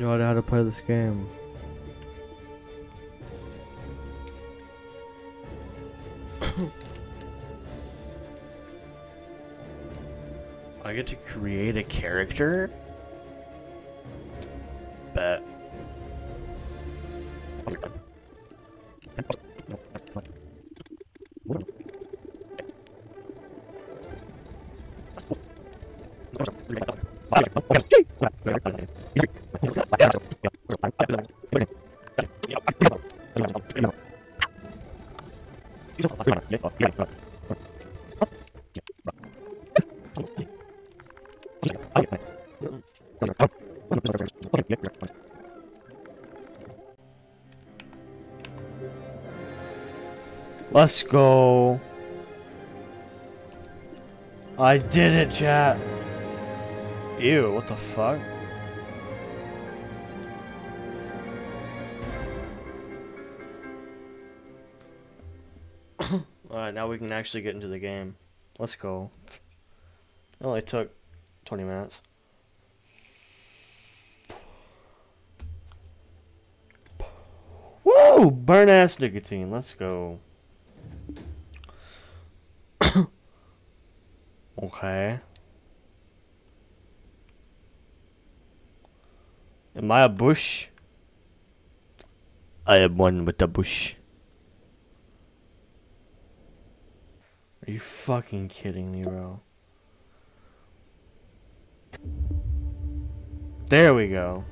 Idea how to play this game. I get to create a character? Let's go. I did it, chat. Ew, what the fuck? Alright, now we can actually get into the game. Let's go. It only took 20 minutes. Burn ass nicotine. Let's go. okay. Am I a bush? I am one with the bush. Are you fucking kidding me, bro? There we go.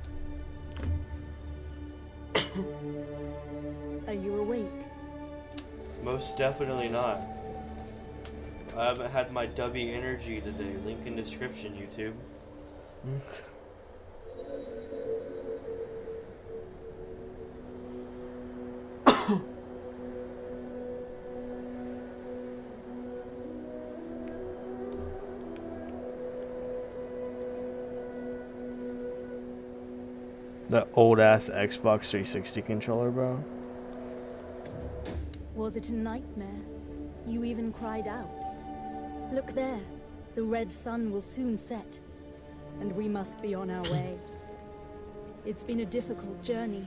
Most definitely not. I haven't had my dubby energy today. Link in description, YouTube. that old ass Xbox 360 controller, bro. Was it a nightmare? You even cried out. Look there. The red sun will soon set, and we must be on our way. It's been a difficult journey.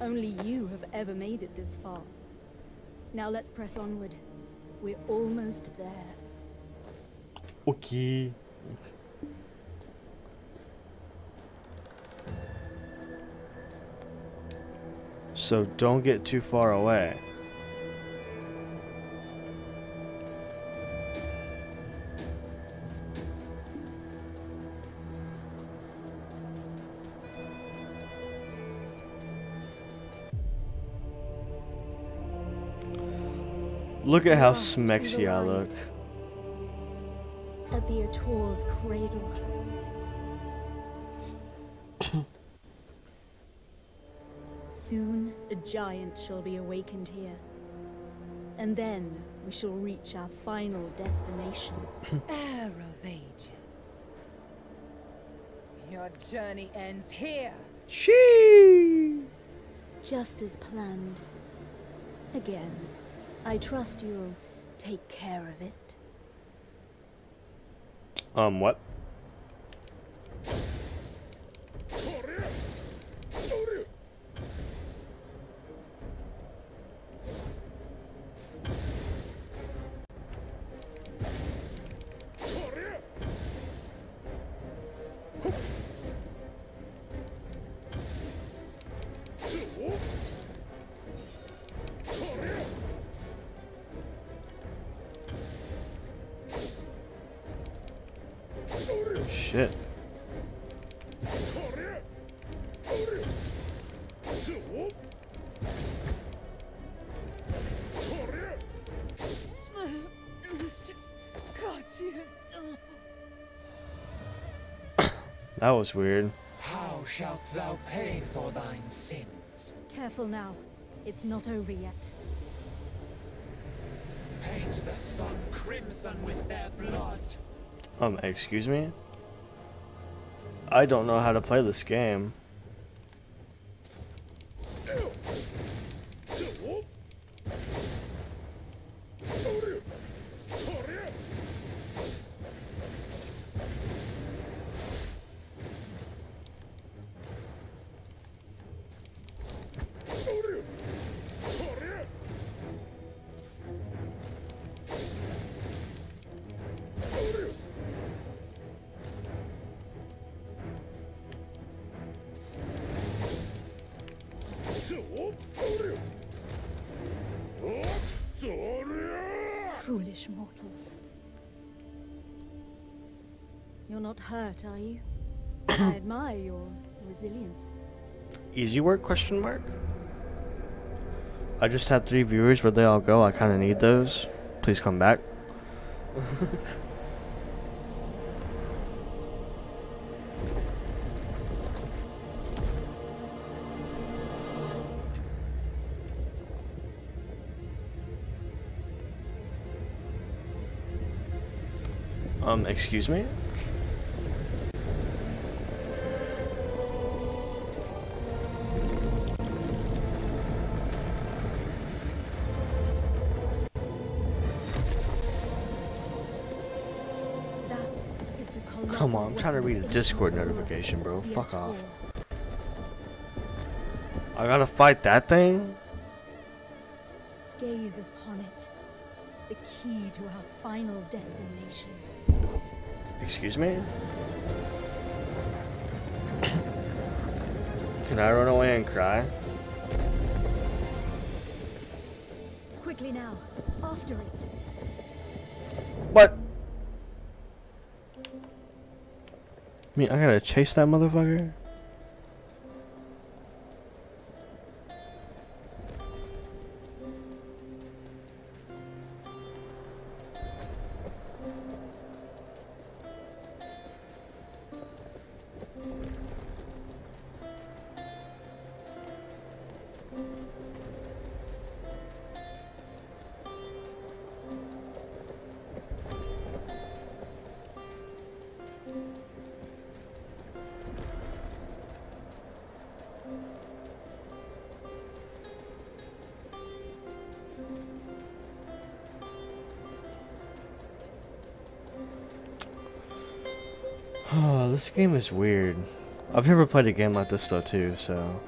Only you have ever made it this far. Now let's press onward. We're almost there. Okay. So don't get too far away. Look at how smexy I look. At the Ator's cradle. Soon a giant shall be awakened here. And then we shall reach our final destination. Heir of ages. Your journey ends here. She. Just as planned. Again, I trust you'll take care of it. Um, what? That was weird. How shalt thou pay for thine sins? Careful now. It's not over yet. Paint the sun crimson with their blood. Um, excuse me? I don't know how to play this game. Foolish mortals. You're not hurt, are you? I admire your resilience. Easy work? Question mark. I just had three viewers. Where'd they all go? I kind of need those. Please come back. um, excuse me? That is the colossal Come on, I'm trying to read a Discord notification, bro. Fuck off. I gotta fight that thing? Gaze upon it. The key to our final destination. Excuse me? Can I run away and cry? Quickly now, after it. What? I mean, I gotta chase that motherfucker? Oh, this game is weird. I've never played a game like this though too, so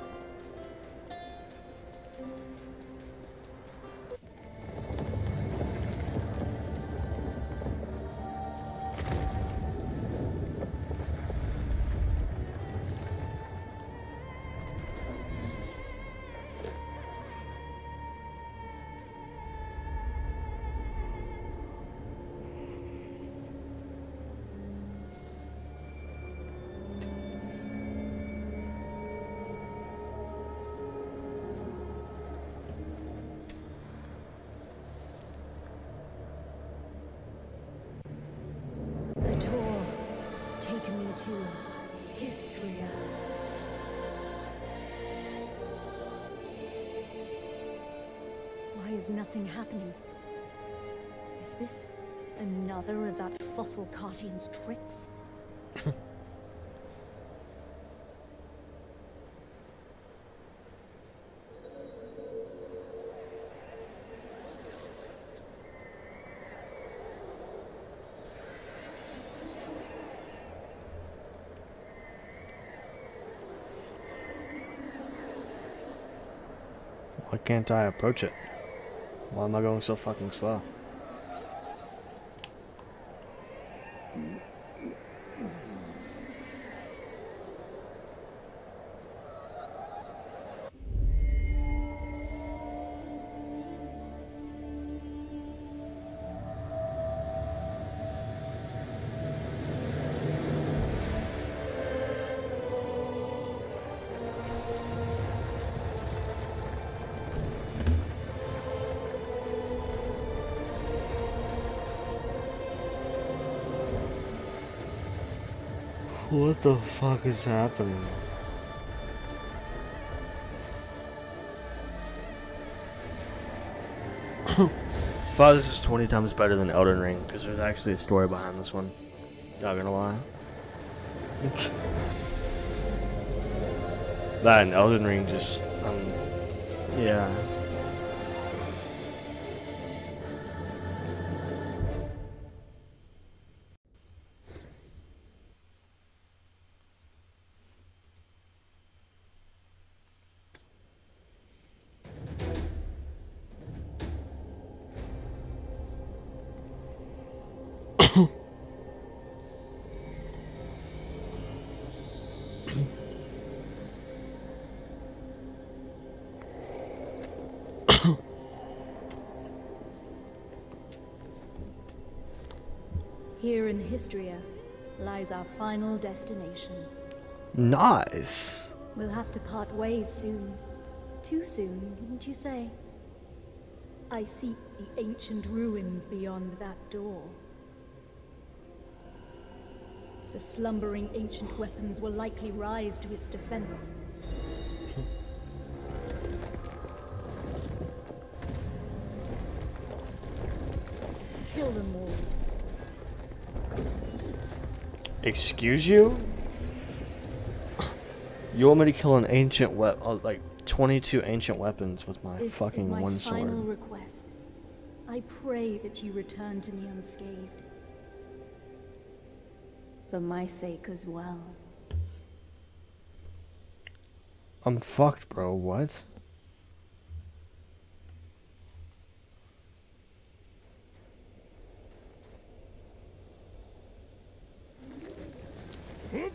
taken me to Histria. Why is nothing happening? Is this another of that fossil Cartian's tricks? why can't I approach it? Why am I going so fucking slow? What the fuck is happening? Wow, this is 20 times better than Elden Ring because there's actually a story behind this one. Not gonna lie. that and Elden Ring just, um, yeah. In Histria lies our final destination. Nice. We'll have to part ways soon. Too soon, wouldn't you say? I seek the ancient ruins beyond that door. The slumbering ancient weapons will likely rise to its defense. Excuse you? You want me to kill an ancient weapon, oh, uh, like 22 ancient weapons with my This fucking is my one final sword? request. I pray that you return to me unscathed. For my sake as well. I'm fucked, bro. What? Okay.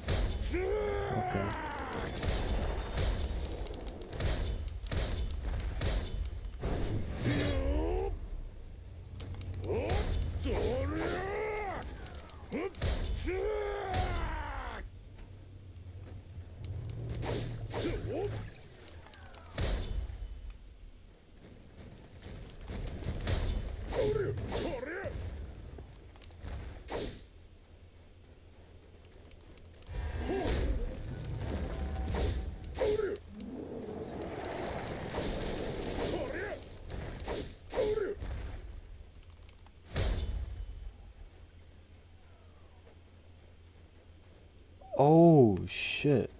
Shit.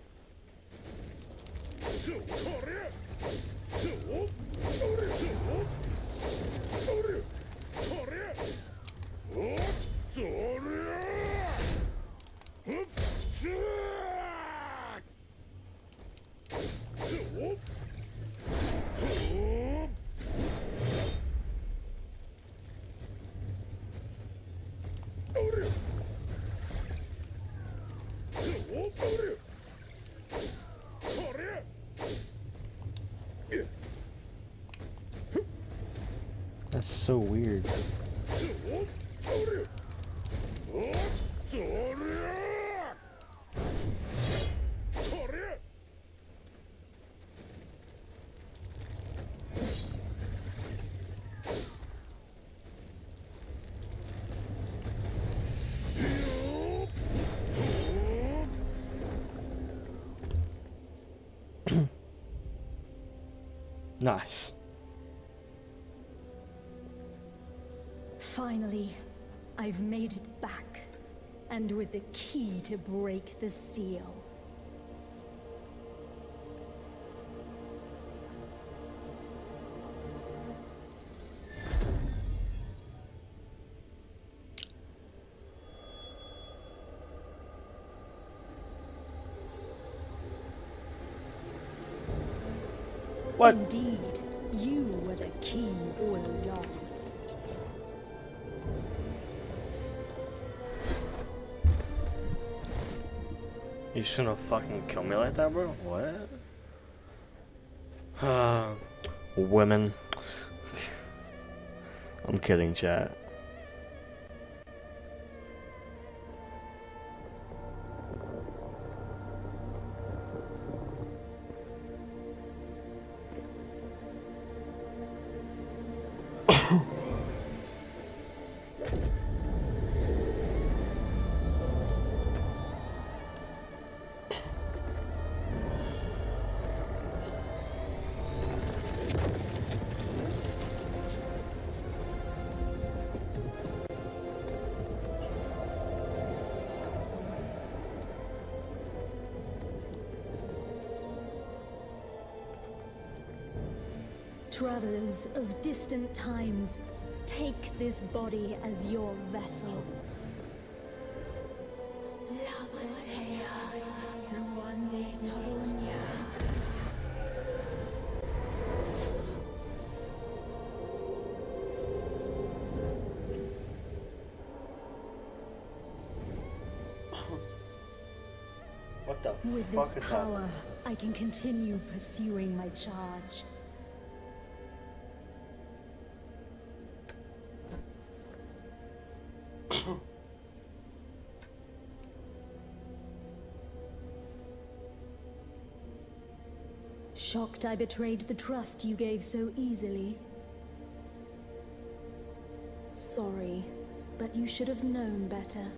So weird. nice. Finally, I've made it back. And with the key to break the seal. What? Indeed, You shouldn't have fucking killed me like that, bro. What? Uh, women. I'm kidding, chat. Travelers of distant times, take this body as your vessel. What the With fuck this is power, I can continue pursuing my charge. I betrayed the trust you gave so easily. Sorry, but you should have known better.